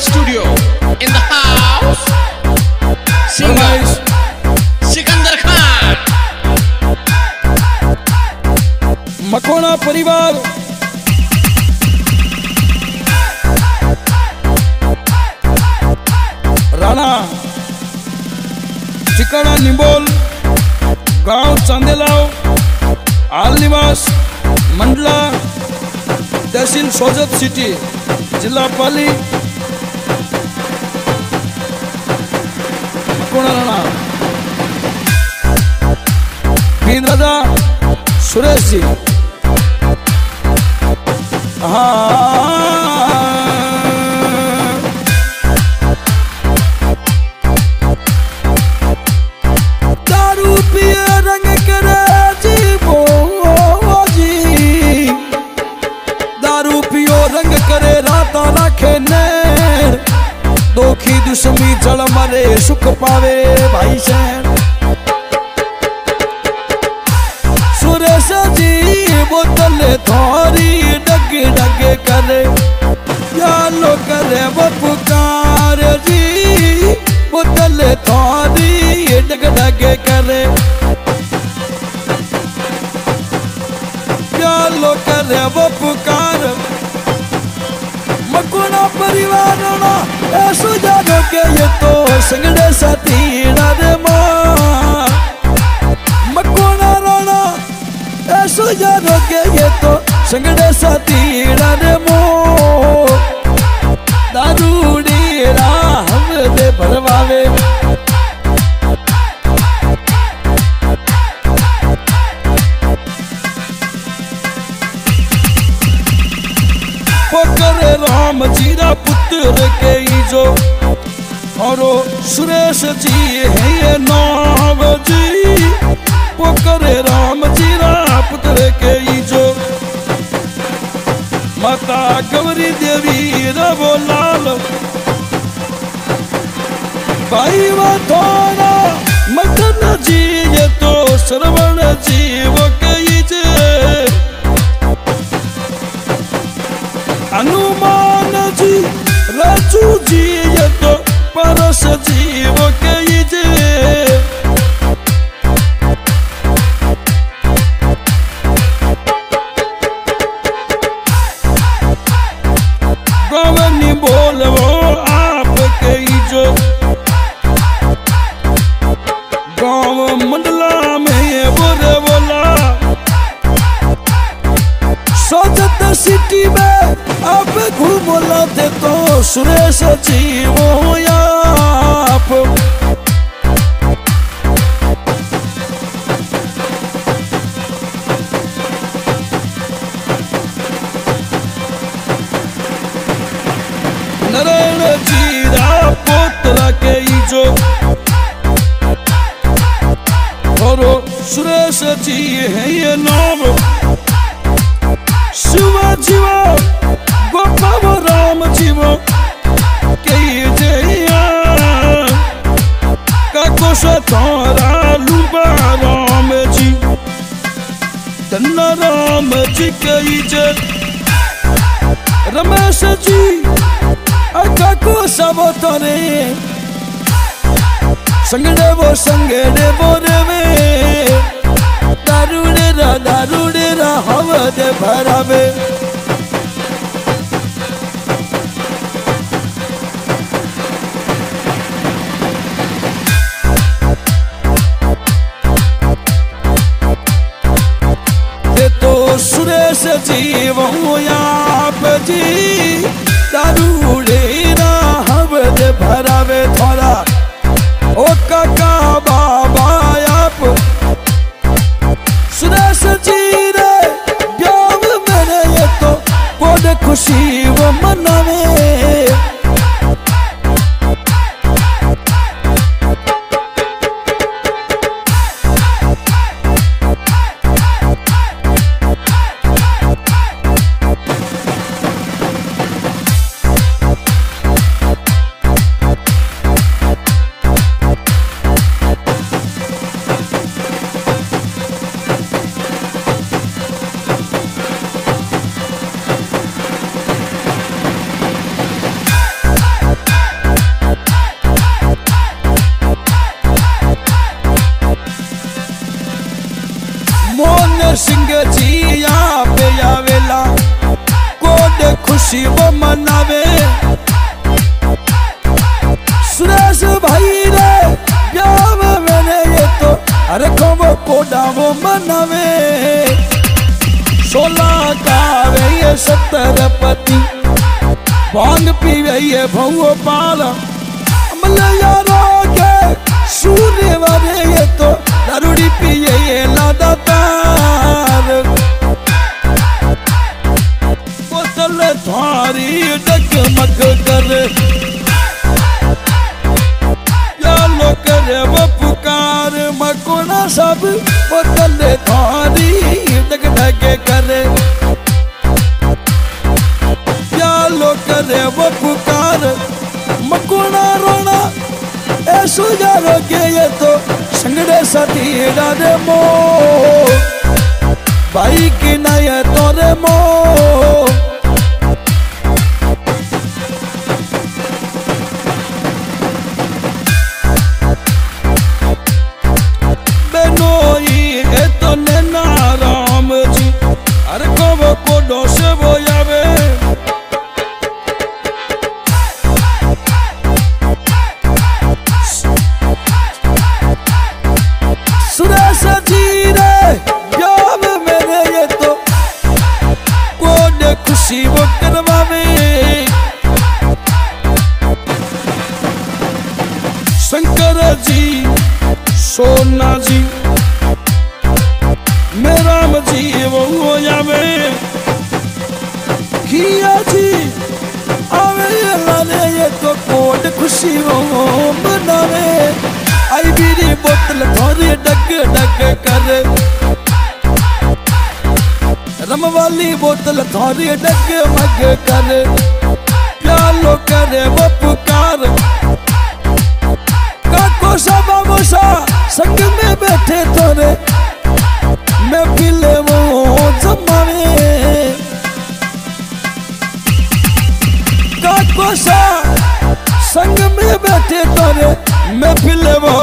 studio in the house. Singer Sikandar Khan मकोना परिवार राणा ठिकाणा निंबोल गाँव चांदेलाव आल निवास मंडला तहसील सोजत सिटी जिल्हा पाली राणा राजा सुरेश जी। हाँ। मरे सुख पावे भाई तो संगड़े साथी रे मो। दारूड़ी राम दे भरवावे। पकड़े राम जीरा पुत्र के जो और सुरेश जी, है ये नाम जी। पोकरे राम जी पुत्र के जो। माता गौरी देवी रवो लाल। भाई वो थोड़ा मटन जी, ये तो श्रवण जीव के ई जे। हनुमान जी, राजू जी तो सुरेश जी वो आप नारायण जी रा पोतरा के जो और सुरेश जी है ये नाम शिव जीव, गोपाव राम जीव। काकोश लुबा राम जी धन्ना राम जी के जय रमेश जी काको सब तरे। संगड़े वो, संगड़े बोरे में दारूड़े रा दारूड़े रा, हवद भरावे। ते सुरेश जी वो आप जी दारूड़े कोड खुशी वो मनावे। सुरेश भाई रे, ब्याह में मैंने ये तो अरे को वो कोडा वो मनावे। सोलह कावे ये सत्तर पति भाँग पीवे ये भौ पाल। मलयारो के सूर्य वाले ये तो दारूड़ी पिए ये लादा तार थारी डगमग करे। यालो करे वो पुकार मकोना सब बोतल थारी डग करे। यालो करे वो पुकार मकोना रोना ऐसो यारो के ये तो संगड़े सती डारे मो। भाई की नय तोरे मो। कोड खुशी वो करवावे। शंकर जी सोना जी मेरा जी वो जावे। किया जी आवे लाने ये तो कोड खुशी वो मनावे। आई बीरी बोतल थोड़ी डग डग करे। रम वाली बोतल थोड़ी डग मग करे। प्यालो करे वो पुकार। काको बाबूसा संग में बैठे तोरे। मैं पिले वो जमावे काको सा संग में बैठे तोरे। मैं पिले वो